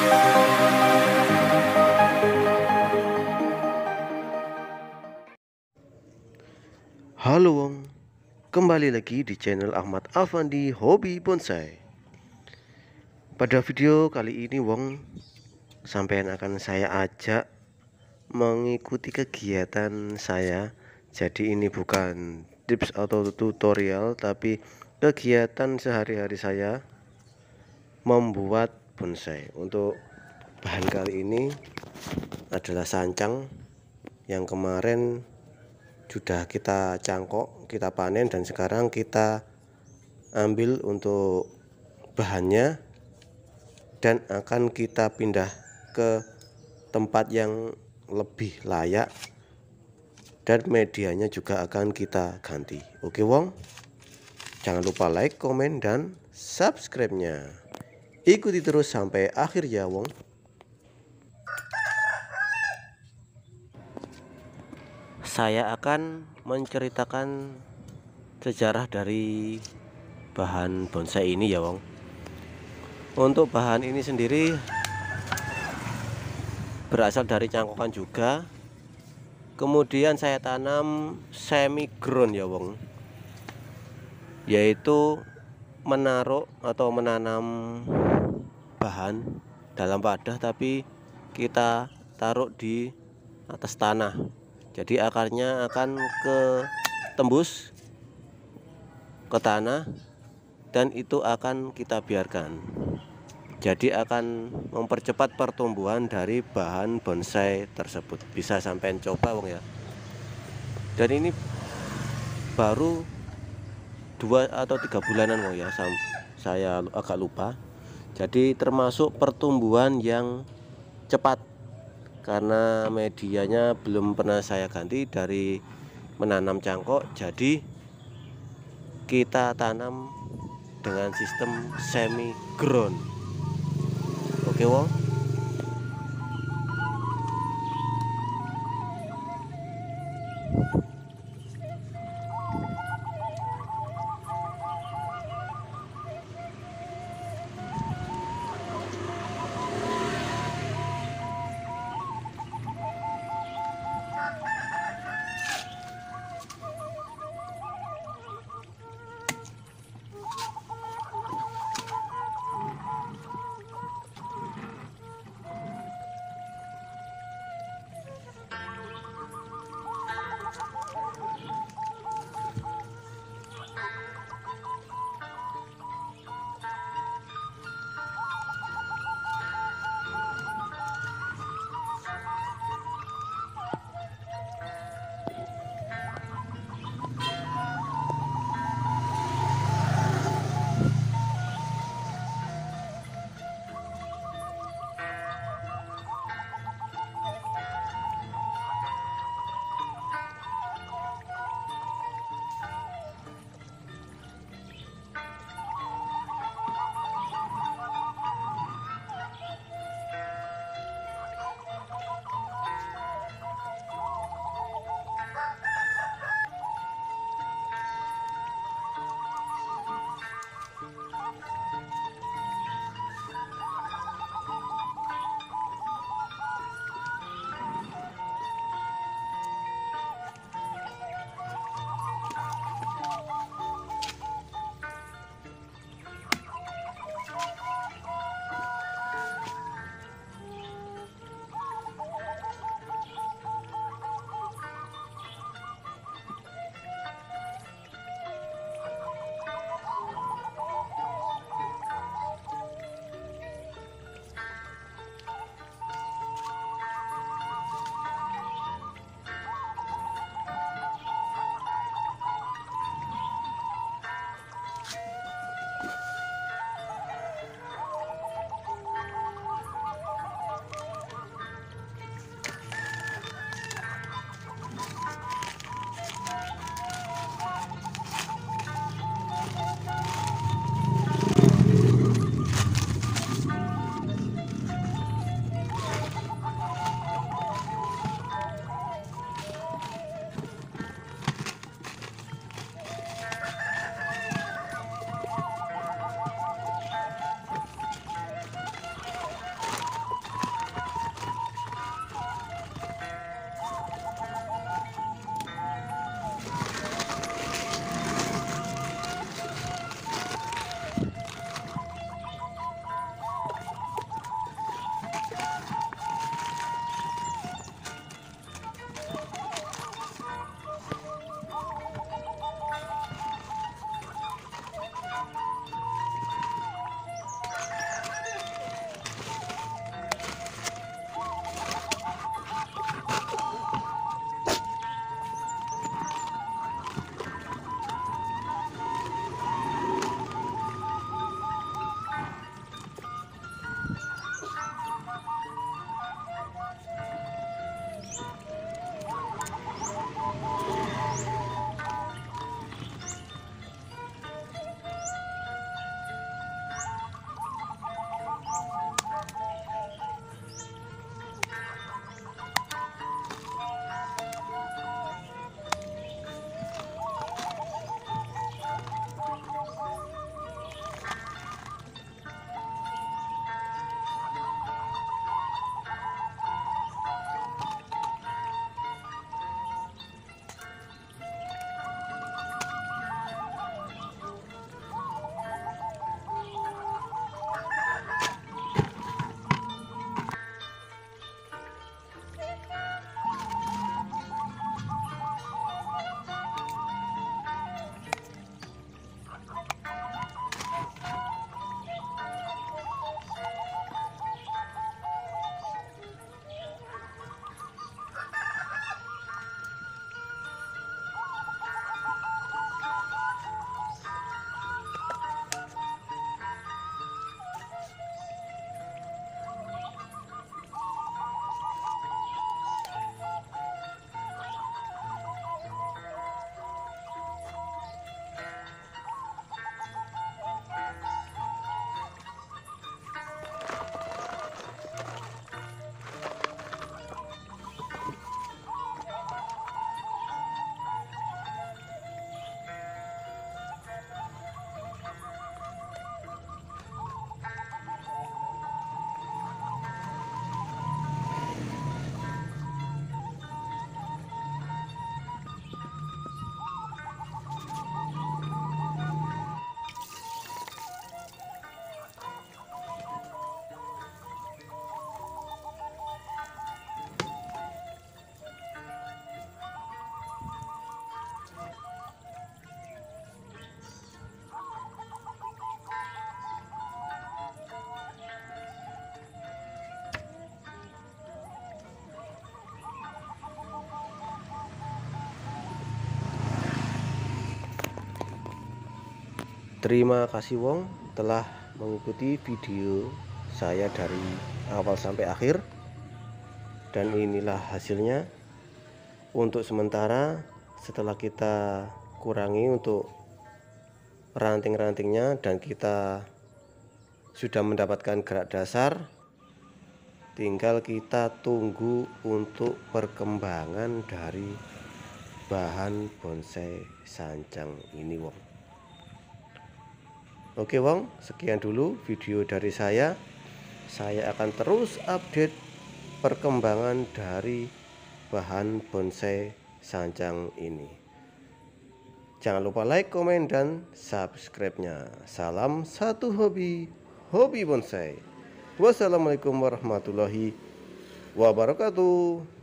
Halo Wong, kembali lagi di channel Ahmad Afandi Hobi Bonsai. Pada video kali ini Wong, sampean akan saya ajak mengikuti kegiatan saya. Jadi ini bukan tips atau tutorial, tapi kegiatan sehari-hari saya membuat bonsai. Untuk bahan kali ini adalah sancang yang kemarin sudah kita cangkok kita panen dan sekarang kita ambil untuk bahannya dan akan kita pindah ke tempat yang lebih layak dan medianya juga akan kita ganti. Oke wong? Jangan lupa like komen dan subscribe nya ikuti terus sampai akhir ya wong saya akan menceritakan sejarah dari bahan bonsai ini ya Wong untuk bahan ini sendiri berasal dari cangkokan juga. Kemudian saya tanam semi ground ya Wong yaitu menaruh atau menanam bahan dalam wadah tapi kita taruh di atas tanah. Jadi akarnya akan ke tembus ke tanah dan itu akan kita biarkan. Jadi akan mempercepat pertumbuhan dari bahan bonsai tersebut. Bisa sampai coba wong ya? Dan ini baru dua atau tiga bulanan wong ya. Saya agak lupa jadi termasuk pertumbuhan yang cepat karena medianya belum pernah saya ganti dari menanam cangkok. Jadi kita tanam dengan sistem semi ground oke Wong? Terima kasih Wong telah mengikuti video saya dari awal sampai akhir. Dan inilah hasilnya. Untuk sementara setelah kita kurangi untuk ranting-rantingnya dan kita sudah mendapatkan gerak dasar tinggal kita tunggu untuk perkembangan dari bahan bonsai sancang ini wong oke wong sekian dulu video dari saya. Saya akan terus update perkembangan dari bahan bonsai sancang ini. Jangan lupa like komen dan subscribe nya salam satu hobi hobi bonsai. Wassalamualaikum warahmatullahi wabarakatuh